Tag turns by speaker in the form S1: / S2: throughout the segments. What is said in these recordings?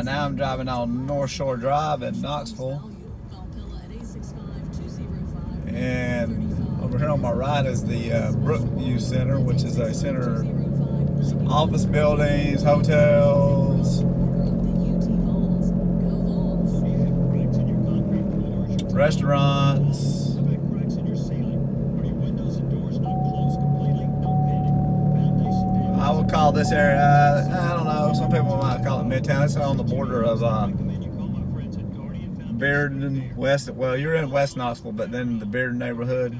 S1: Right now I'm driving on North Shore Drive in Knoxville. And over here on my right is the uh, Brookview Center, which is a center office buildings, hotels, restaurants. I would call this area, I don't know, some people might call it Midtown. It's on the border of uh, Bearden, West, well, you're in West Knoxville, but then the Bearden neighborhood.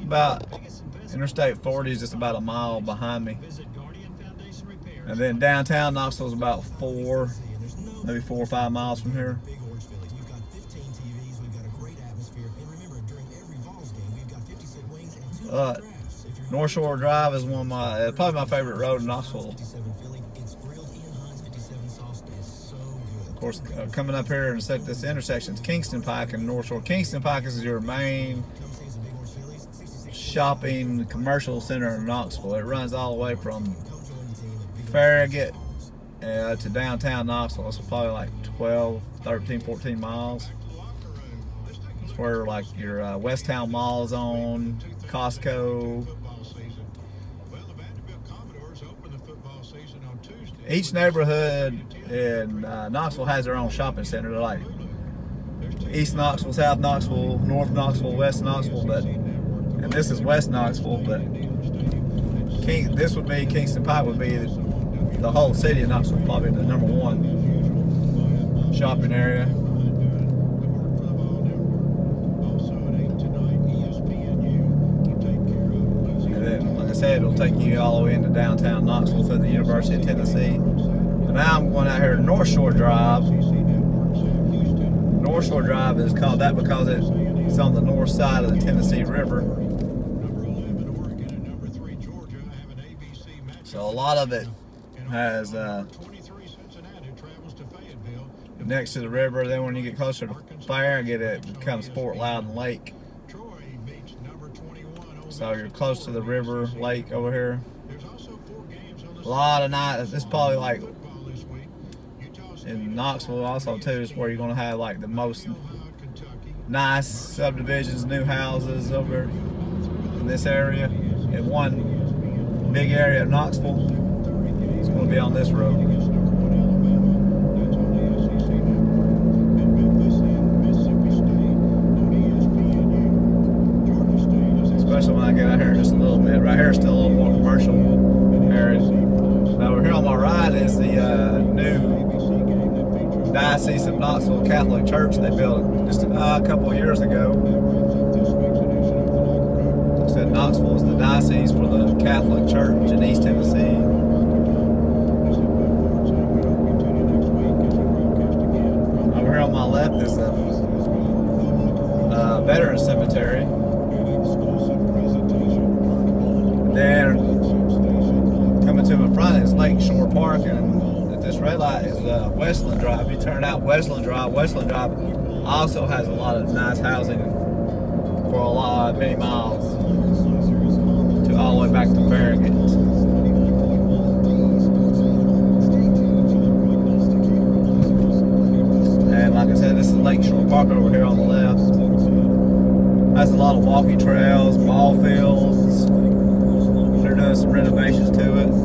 S1: About Interstate 40 is just about a mile behind me. And then downtown Knoxville is about four, maybe four or five miles from here. But North Shore Drive is one of my, uh, probably my favorite road in Knoxville. Of course, uh, coming up here and set this intersection is Kingston Pike and North Shore. Kingston Pike is your main shopping commercial center in Knoxville. It runs all the way from Farragut uh, to downtown Knoxville. It's probably like 12, 13, 14 miles. It's where like your uh, Westtown Mall is on, Costco. Each neighborhood in uh, Knoxville has their own shopping center. They're like East Knoxville, South Knoxville, North Knoxville, West Knoxville, but and this is West Knoxville, but King, this would be Kingston Pike would be the, the whole city of Knoxville, probably the number one shopping area. Take you all the way into downtown Knoxville through the University of Tennessee. And now I'm going out here to North Shore Drive. North Shore Drive is called that because it's on the north side of the Tennessee River. So a lot of it has uh, next to the river. Then when you get closer to Farragut, it becomes Fort Loudoun Lake. So you're close to the river, lake over here. A lot of night. It's probably like in Knoxville also too is where you're gonna have like the most nice subdivisions, new houses over in this area. In one big area of Knoxville, it's gonna be on this road. Especially when I get out here just a little bit. Right here is still a little more commercial area. Now over here on my right is the uh, new Diocese of Knoxville Catholic Church they built just uh, a couple of years ago. It said Knoxville is the diocese for the Catholic Church in East Tennessee. Left is a, a veteran cemetery. Then coming to my front is Lake Shore Park, and at this red light is uh, Westland Drive. You turn out Westland Drive. Westland Drive also has a lot of nice housing for a lot, many miles to all the way back to Farragut. Like I said, this is Lake Shore Park over here on the left. Has a lot of walking trails, ball fields. They're doing some renovations to it.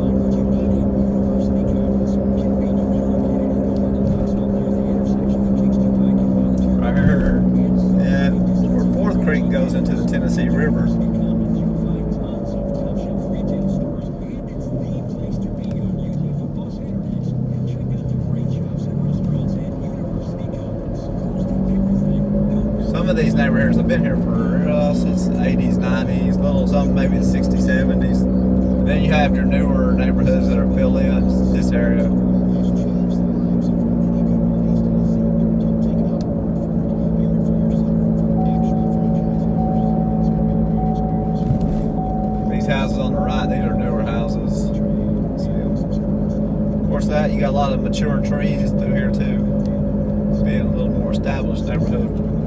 S1: Course, that you got a lot of mature trees through here too. Being a little more established neighborhood.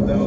S1: Newer neighborhood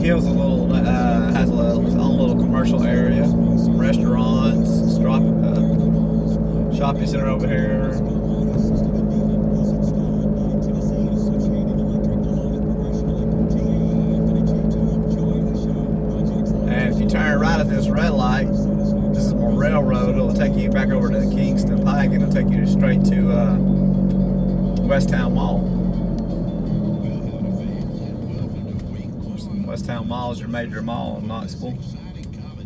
S1: Hill's a little uh, has a its own little commercial area, some restaurants, uh, shopping center over here. And if you turn right at this red light, this is Morrell Road. It'll take you back over to Kingston Pike, and it'll take you straight to uh, Westtown Mall. Westtown Mall is your major mall in Knoxville.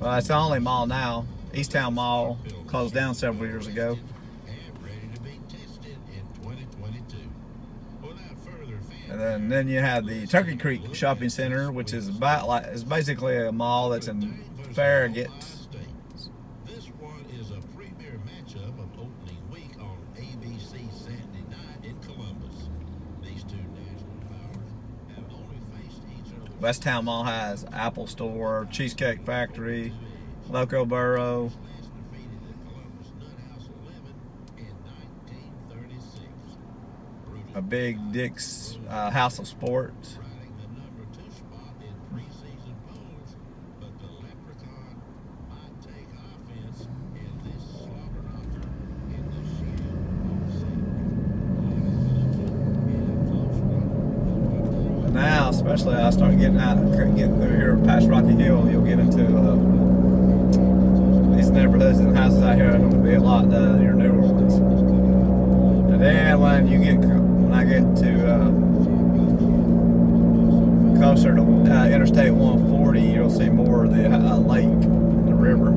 S1: Well, it's the only mall now. Easttown Mall closed down several years ago. And then, then you have the Turkey Creek Shopping Center, which is about like it's basically a mall that's in Farragut.
S2: Each
S1: Town Mall has Apple Store, Cheesecake Factory, Loco Burrow.
S2: Last defeated at Columbus Nuthouse 11 in 1936.
S1: a big Dick's uh, House of Sports.
S2: Riding the number two spot in preseason polls, but the Leprechaun might take offense in this slobber knocker in the Shield of
S1: But especially I start getting out, getting through here past Rocky Hill, you'll get into uh, these neighborhoods and houses out here are going to be a lot uh, your newer ones. And then when you get, when I get to uh, closer to uh, Interstate 140, you'll see more of the uh, lake and the river.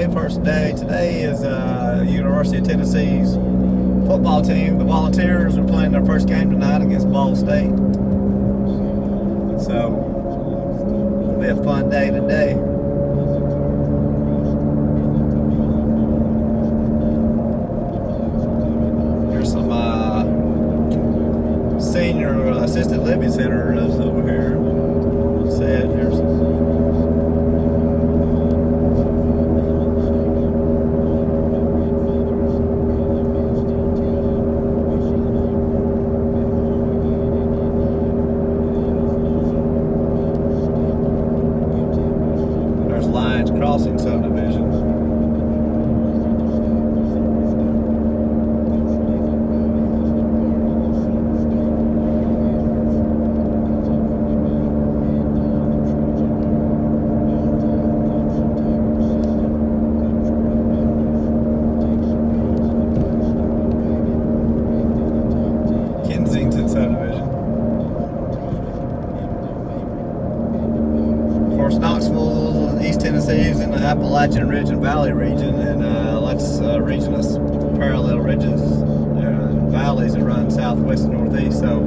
S1: Today, first day. Today is uh, University of Tennessee's football team. The Volunteers are playing their first game tonight against Ball State. So it'll be a fun day today. Here's some uh, senior assisted living centers over here. Said here's Crossing subdivision. Kensington subdivision. Appalachian Ridge and Valley region, and uh, that's a region that's parallel ridges and valleys that run southwest and northeast. So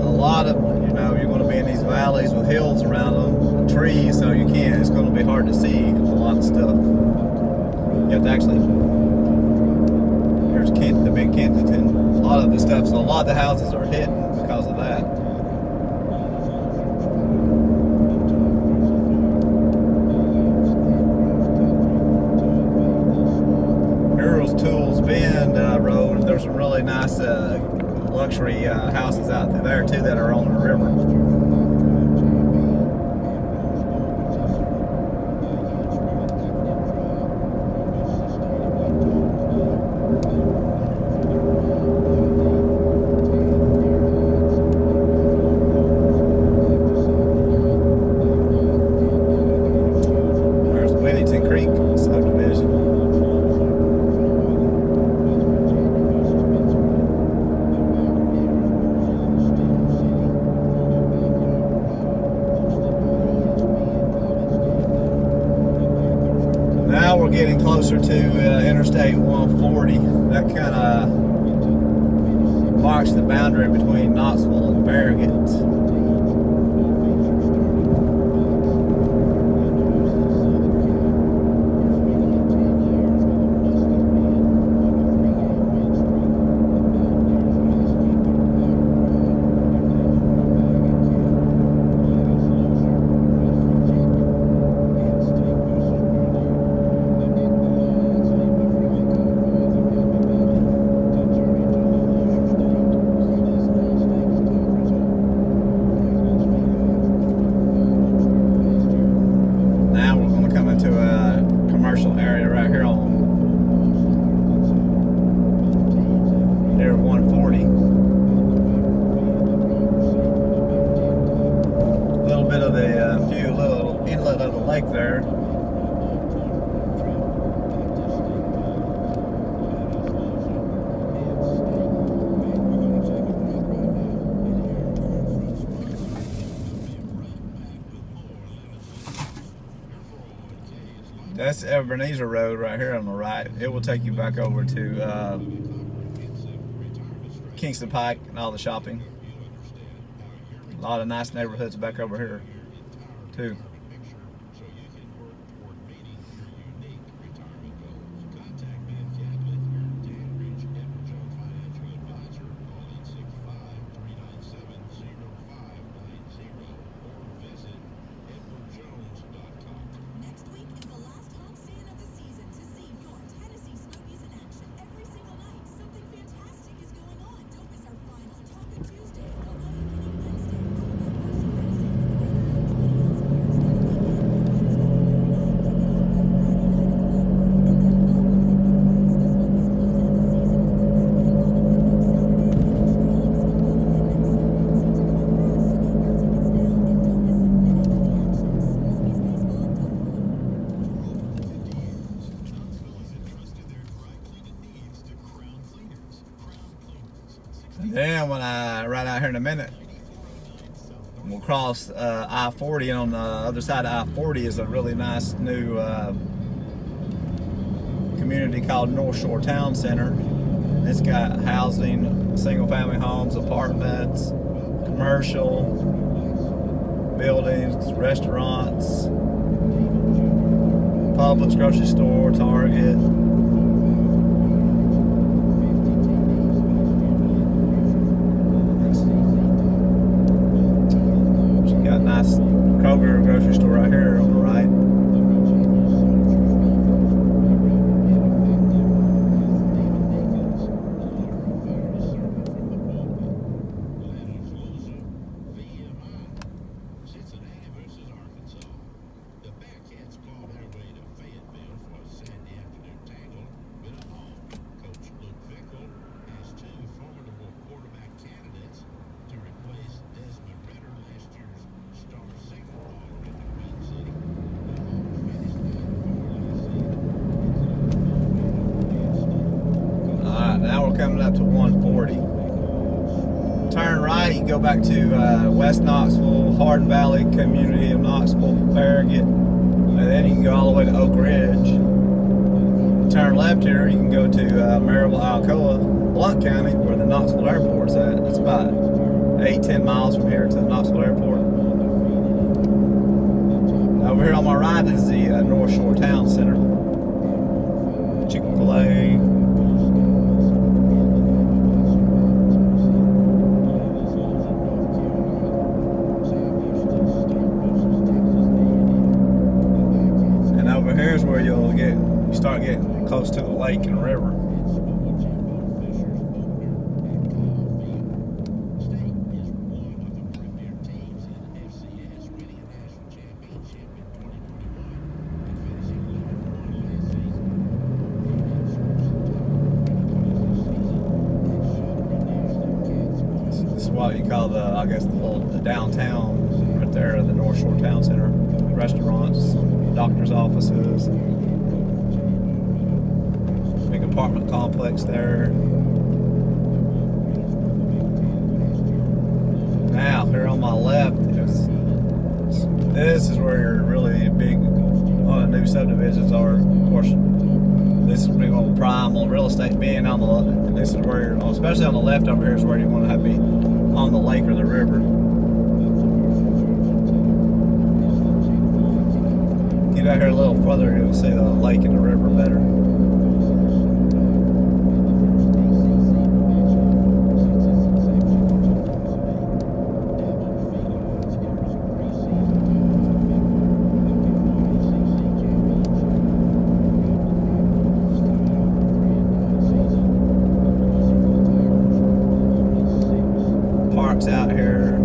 S1: a lot of you know you're going to be in these valleys with hills around them, trees, so you can't. It's going to be hard to see a lot of stuff. You have to actually. Here's Kent, the big Kensington. A lot of the stuff, so a lot of the houses are hidden because of that. That's Ebenezer Road right here on the right. It will take you back over to uh, Kingston Pike and all the shopping. A lot of nice neighborhoods back over here, too. Here in a minute, we'll cross uh, I-40, and on the other side of I-40 is a really nice new uh, community called North Shore Town Center. It's got housing, single-family homes, apartments, commercial buildings, restaurants, Publix grocery store, Target. She got a nice Kroger grocery store right here on the right.
S2: Cincinnati versus Arkansas. The Bearcats clawed their way to Fayetteville for a Saturday afternoon tangle, but at home, Coach Luke Fickell has two formidable quarterback candidates to replace Desmond Ridder, last year's star signal caller in the Queen City. The Hawks finished 9-4 last season.
S1: All right, now we're coming up to 140. Turn right, you go back to uh, West Knoxville, Hardin Valley community of Knoxville, Farragut. And then you can go all the way to Oak Ridge. Turn left here, you can go to uh, Maryville, Alcoa, Blount County, where the Knoxville Airport's at. It's about eight, ten miles from here to the Knoxville Airport. Over here on my right is the uh, North Shore Town Center. Chick-fil-A. And over here is where you'll get, you start getting close to the lake and river. This this is what you call the, I guess, the little the downtown right there, the North Shore Town Center. Restaurants, doctor's offices, big apartment complex there. Now, here on my left is this is where your really big uh, new subdivisions are. Of course, this is big old primal real estate being on the this is where especially on the left over here is where you want to have be on the lake or the river get out here a little further you'll see the uh, lake and the river better parks out here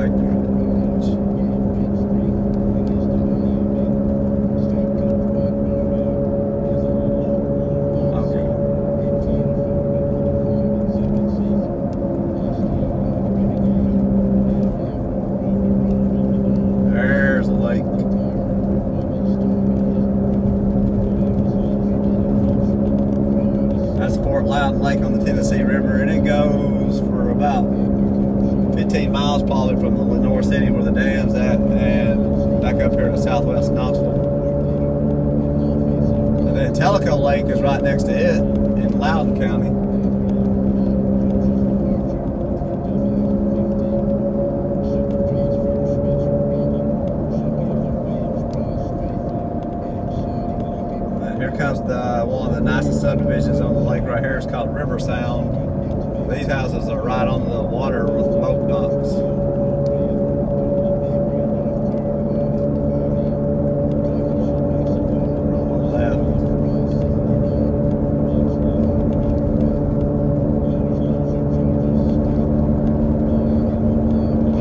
S1: Lake Ridge. Okay. There's the lake. That's Fort Loudoun Lake on the Tennessee River, and it goes for about 15 miles probably from the Lenoir City where the dam's at, and back up here to southwest Knoxville. And then Tellico Lake is right next to it in Loudoun County. And here comes the one of the nicest subdivisions on the lake right here is called River Sound. These houses are right on the water with boat docks. On the left.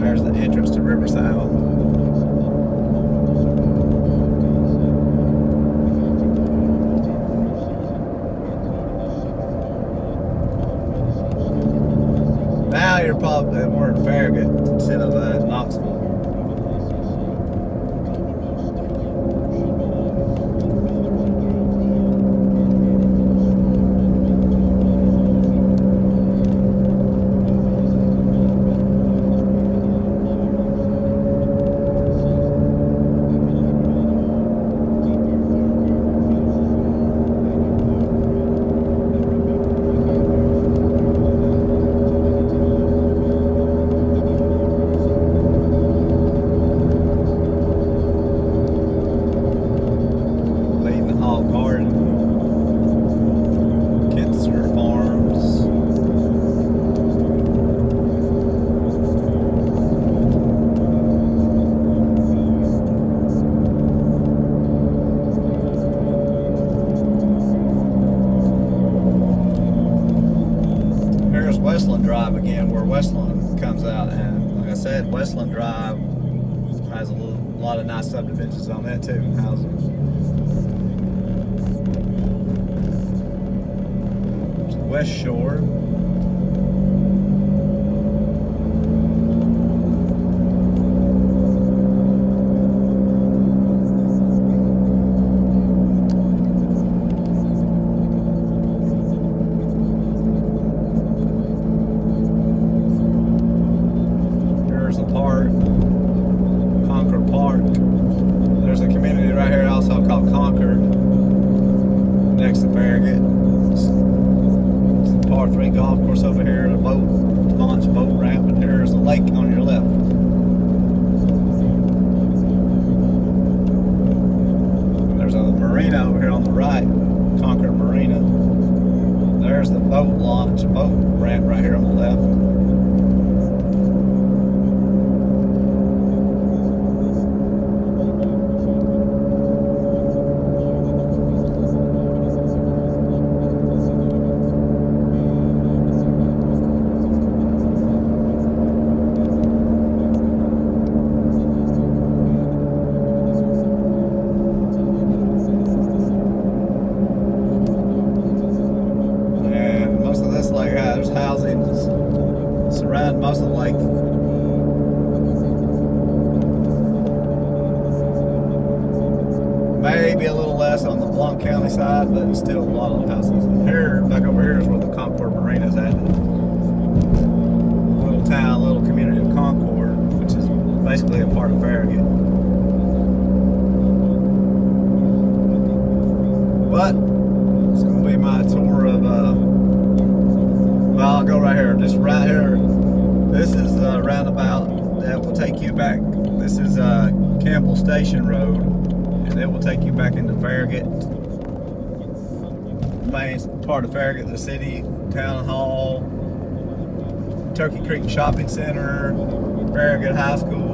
S1: There's the entrance to River Sound. Now you're probably we're in Farragut instead of uh, Knoxville. Leading Hog Garden, Kitzer Farms. Here's Westland Drive again, where Westland comes out, and like I said, Westland Drive has a little, lot of nice subdivisions on that too, houses. West Shore. over here in a boat. This is uh, Campbell Station Road, and it will take you back into Farragut, main part of Farragut, the city, town hall, Turkey Creek Shopping Center, Farragut High School,